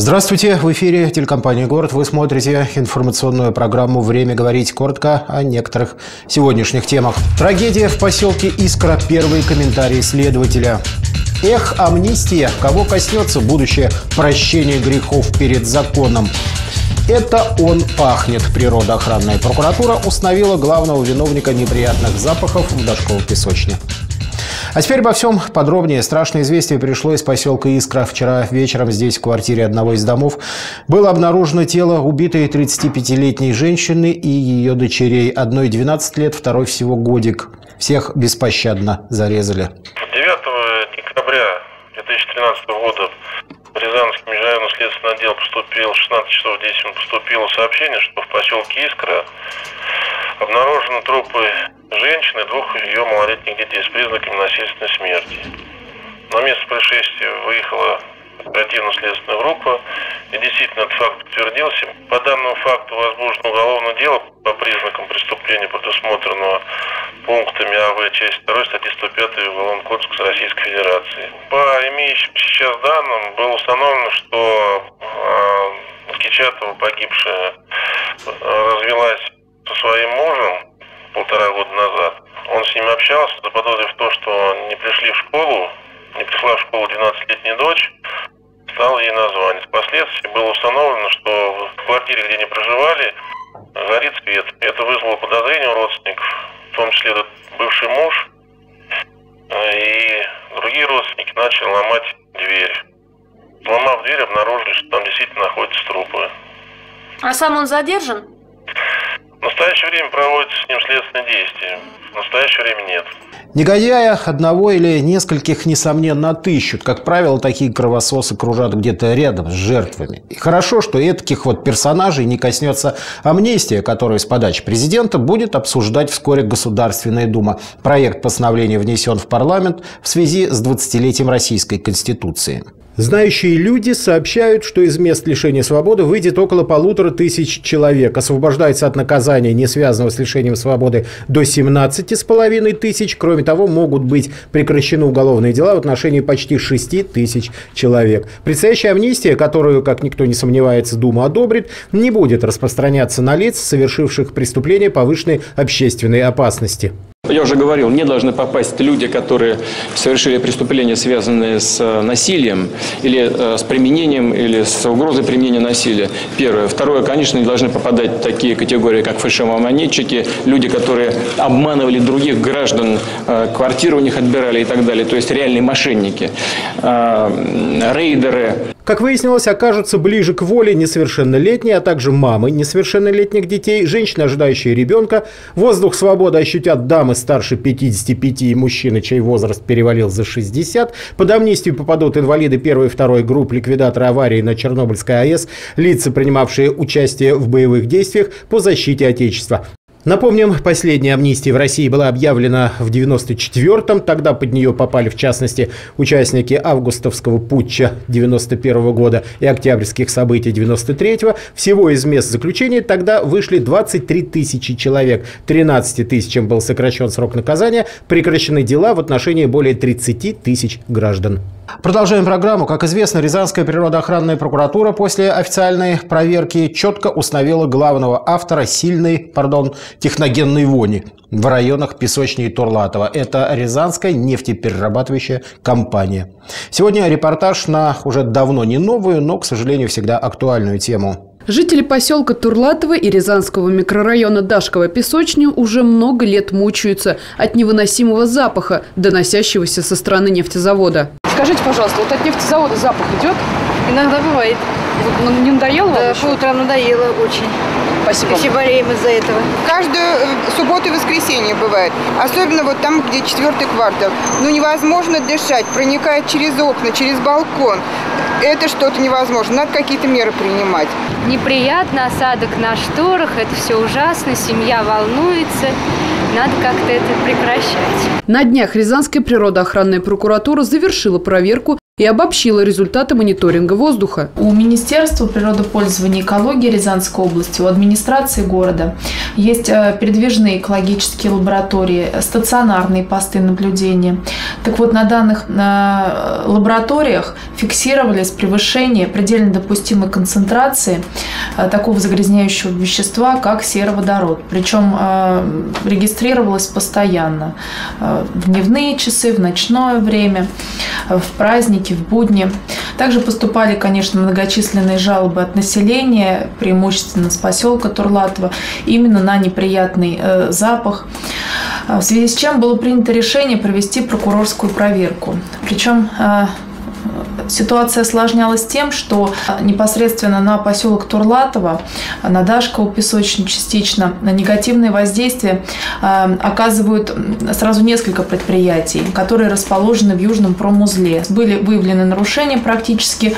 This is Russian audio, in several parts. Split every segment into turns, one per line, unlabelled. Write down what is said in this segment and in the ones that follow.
Здравствуйте! В эфире телекомпания «Город». Вы смотрите информационную программу «Время говорить» коротко о некоторых сегодняшних темах. Трагедия в поселке Искра. Первые комментарии следователя. Эх, амнистия! Кого коснется будущее прощение грехов перед законом? Это он пахнет. Природоохранная прокуратура установила главного виновника неприятных запахов в Дашковой песочне. А теперь обо всем подробнее. Страшное известие пришло из поселка Искра. Вчера вечером здесь, в квартире одного из домов, было обнаружено тело убитой 35-летней женщины и ее дочерей. Одной 12 лет, второй всего годик. Всех беспощадно зарезали.
9 декабря 2013 года в Рязанский межрайонный следственный отдел поступил 16 часов 10 минут поступило сообщение, что в поселке Искра обнаружены трупы женщины двух ее малолетних детей с признаками насильственной смерти. На место происшествия выехала оперативно-следственная группа, и действительно этот факт подтвердился. По данному факту возбуждено уголовное дело по признакам преступления, предусмотренного пунктами АВ часть 2 статьи 105 Уголовного кодекса Российской Федерации. По имеющимся сейчас данным было установлено, что э, Кичатова, погибшая, развелась со своим мужем полтора года назад. Он с ним общался, заподозрив то, что не пришли в школу, не пришла в школу 12-летняя дочь, стал ей название. Впоследствии было установлено, что в квартире, где они проживали, горит свет. Это вызвало подозрение у родственников, в том числе этот бывший муж, и другие родственники начали ломать дверь. Ломав дверь, обнаружили, что там действительно находятся трупы.
А сам он задержан?
Настоящее время проводятся с ним следственные действия. В настоящее время нет.
Негодяя одного или нескольких, несомненно, отыщут. Как правило, такие кровососы кружат где-то рядом с жертвами. И хорошо, что этих вот персонажей не коснется амнистия, которую с подачи президента будет обсуждать вскоре Государственная Дума. Проект постановления внесен в парламент в связи с 20-летием Российской Конституции. Знающие люди сообщают, что из мест лишения свободы выйдет около полутора тысяч человек. Освобождается от наказания, не связанного с лишением свободы, до 17 с половиной тысяч. Кроме того, могут быть прекращены уголовные дела в отношении почти 6 тысяч человек. Предстоящая амнистия, которую, как никто не сомневается, Дума одобрит, не будет распространяться на лиц, совершивших преступления повышенной общественной опасности.
Я уже говорил, не должны попасть люди, которые совершили преступления, связанные с э, насилием или э, с применением, или с угрозой применения насилия. Первое. Второе, конечно, не должны попадать такие категории, как фальшивомонетчики, люди, которые обманывали других граждан, э, квартиру у них отбирали и так далее. То есть реальные мошенники, рейдеры.
Как выяснилось, окажутся ближе к воле несовершеннолетние, а также мамы несовершеннолетних детей, женщины, ожидающие ребенка. Воздух свободы ощутят дамы старше 55 и мужчины, чей возраст перевалил за 60. Под амнистию попадут инвалиды первой и второй групп, ликвидаторы аварии на Чернобыльской АЭС, лица, принимавшие участие в боевых действиях по защите Отечества. Напомним, последняя амнистия в России была объявлена в 94-м. Тогда под нее попали, в частности, участники августовского путча 91 года и октябрьских событий 93-го. Всего из мест заключения тогда вышли 23 тысячи человек. 13 тысячам был сокращен срок наказания. Прекращены дела в отношении более 30 тысяч граждан. Продолжаем программу. Как известно, Рязанская природоохранная прокуратура после официальной проверки четко установила главного автора сильной, пардон, техногенной вони в районах Песочни и Турлатова. Это Рязанская нефтеперерабатывающая компания. Сегодня репортаж на уже давно не новую, но, к сожалению, всегда актуальную тему.
Жители поселка Турлатова и Рязанского микрорайона Дашкова песочни уже много лет мучаются от невыносимого запаха, доносящегося со стороны нефтезавода. Скажите, пожалуйста, вот от нефтезавода запах идет?
Иногда бывает.
Вот, ну, не надоело вам
Да, по утрам надоело очень.
Спасибо.
Все болеем из-за этого.
Каждую э, субботу и воскресенье бывает. Особенно вот там, где четвертый квартал. Ну невозможно дышать, проникает через окна, через балкон. Это что-то невозможно. Надо какие-то меры принимать.
Неприятно, осадок на шторах, это все ужасно, семья волнуется. Надо как-то это прекращать.
На днях Рязанская природоохранная прокуратура завершила проверку и обобщила результаты мониторинга воздуха.
У Министерства природопользования и экологии Рязанской области, у администрации города есть э, передвижные экологические лаборатории, стационарные посты наблюдения. Так вот, на данных э, лабораториях фиксировались превышение предельно допустимой концентрации э, такого загрязняющего вещества, как сероводород. Причем регистрировалось постоянно в дневные часы, в ночное время, в праздники, в будни. Также поступали, конечно, многочисленные жалобы от населения, преимущественно с поселка Турлатова, именно на неприятный э, запах. В связи с чем было принято решение провести прокурорскую проверку. Причем э, Ситуация осложнялась тем, что непосредственно на поселок Турлатово, на Дашкову песочную частично, на негативное воздействие э, оказывают сразу несколько предприятий, которые расположены в Южном промузле. Были выявлены нарушения практически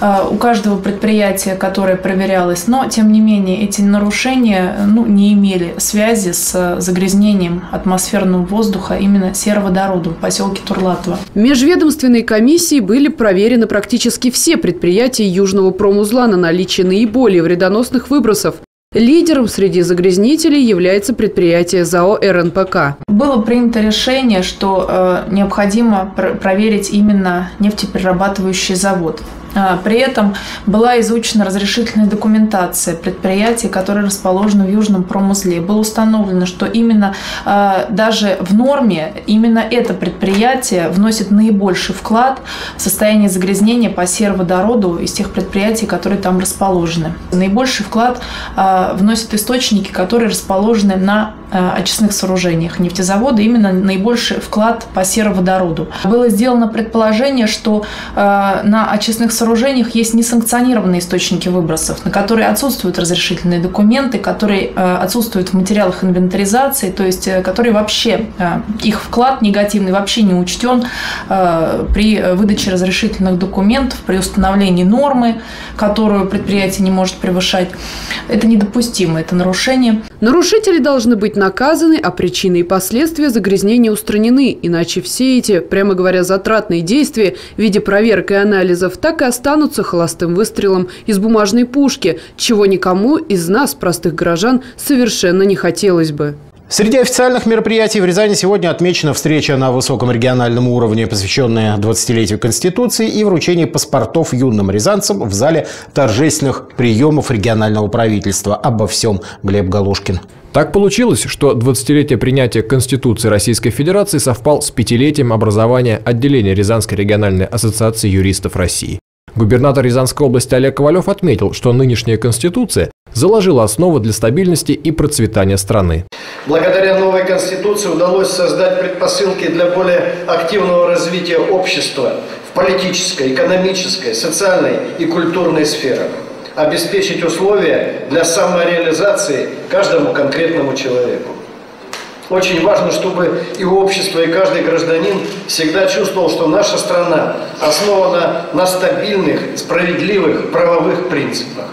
э, у каждого предприятия, которое проверялось, но тем не менее эти нарушения ну, не имели связи с загрязнением атмосферного воздуха именно сероводородом в поселке Турлатово.
Межведомственные комиссии были проверены проверены практически все предприятия Южного промузла на наличие наиболее вредоносных выбросов. Лидером среди загрязнителей является предприятие ЗАО РНПК.
Было принято решение, что э, необходимо пр проверить именно нефтеперерабатывающий завод. А, при этом была изучена разрешительная документация предприятий, которые расположены в Южном промузле. Было установлено, что именно а, даже в норме именно это предприятие вносит наибольший вклад в состояние загрязнения по сероводороду из тех предприятий, которые там расположены. Наибольший вклад а, вносят источники, которые расположены на очистных сооружениях нефтезавода, именно наибольший вклад по сероводороду. Было сделано предположение, что на очистных сооружениях есть несанкционированные источники выбросов, на которые отсутствуют разрешительные документы, которые э, отсутствуют в материалах инвентаризации, то есть э, которые вообще, э, их вклад негативный вообще не учтен при выдаче разрешительных документов, при установлении нормы, которую предприятие не может превышать. Это недопустимо, это нарушение.
Нарушители должны быть наказаны, а причины и последствия загрязнения устранены, иначе все эти, прямо говоря, затратные действия в виде проверок и анализов так и останутся холостым выстрелом из бумажной пушки, чего никому из нас, простых горожан, совершенно не хотелось бы.
Среди официальных мероприятий в Рязани сегодня отмечена встреча на высоком региональном уровне, посвященная 20-летию Конституции и вручение паспортов юным рязанцам в зале торжественных приемов регионального правительства. Обо всем Глеб Галушкин.
Так получилось, что 20-летие принятия Конституции Российской Федерации совпал с пятилетием образования отделения Рязанской региональной ассоциации юристов России. Губернатор Рязанской области Олег Ковалев отметил, что нынешняя Конституция заложила основу для стабильности и процветания страны.
Благодаря новой Конституции удалось создать предпосылки для более активного развития общества в политической, экономической, социальной и культурной сферах, обеспечить условия для самореализации каждому конкретному человеку. Очень важно, чтобы и общество, и каждый гражданин всегда чувствовал, что наша страна основана на стабильных, справедливых правовых принципах.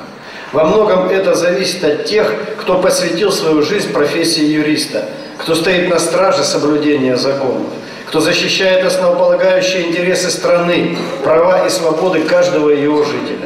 Во многом это зависит от тех, кто посвятил свою жизнь профессии юриста, кто стоит на страже соблюдения законов, кто защищает основополагающие интересы страны, права и свободы каждого ее жителя.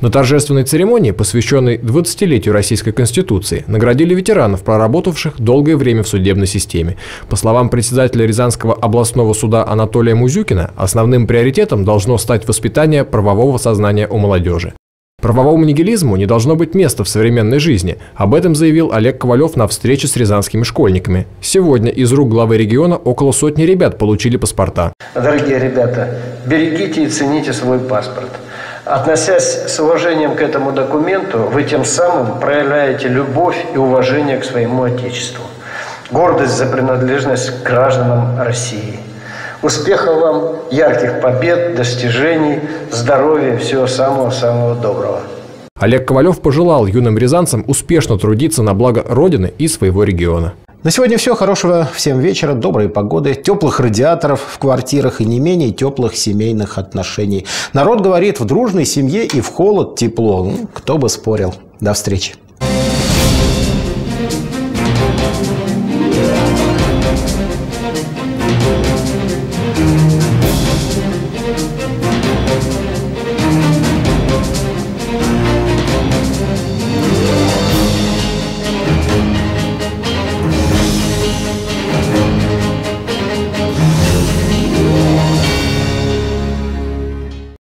На торжественной церемонии, посвященной 20-летию Российской Конституции, наградили ветеранов, проработавших долгое время в судебной системе. По словам председателя Рязанского областного суда Анатолия Музюкина, основным приоритетом должно стать воспитание правового сознания у молодежи. Правовому нигилизму не должно быть места в современной жизни. Об этом заявил Олег Ковалев на встрече с рязанскими школьниками. Сегодня из рук главы региона около сотни ребят получили паспорта.
Дорогие ребята, берегите и цените свой паспорт. Относясь с уважением к этому документу, вы тем самым проявляете любовь и уважение к своему Отечеству. Гордость за принадлежность к гражданам России. Успехов вам, ярких побед, достижений, здоровья, всего самого-самого доброго.
Олег Ковалев пожелал юным рязанцам успешно трудиться на благо Родины и своего региона.
На сегодня все. Хорошего всем вечера, доброй погоды, теплых радиаторов в квартирах и не менее теплых семейных отношений. Народ говорит, в дружной семье и в холод тепло. Кто бы спорил. До встречи.